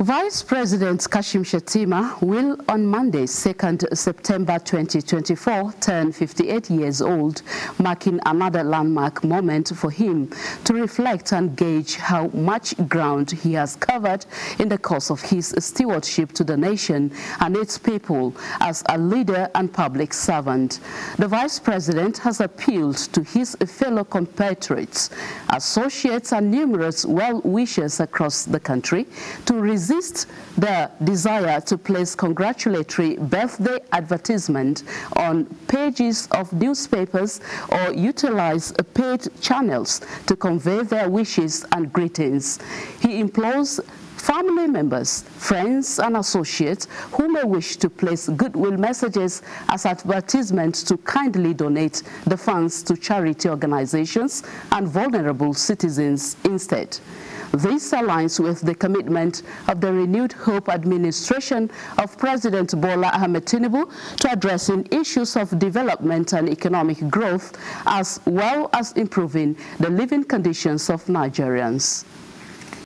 Vice President Kashim Shettima will on Monday, 2nd September 2024, turn 58 years old, marking another landmark moment for him to reflect and gauge how much ground he has covered in the course of his stewardship to the nation and its people as a leader and public servant. The Vice President has appealed to his fellow compatriots, associates and numerous well-wishers across the country to resist resist the desire to place congratulatory birthday advertisement on pages of newspapers or utilize paid channels to convey their wishes and greetings. He implores family members, friends and associates who may wish to place goodwill messages as advertisements to kindly donate the funds to charity organizations and vulnerable citizens instead. This aligns with the commitment of the Renewed Hope administration of President Bola Ahmed Tinubu to addressing issues of development and economic growth as well as improving the living conditions of Nigerians.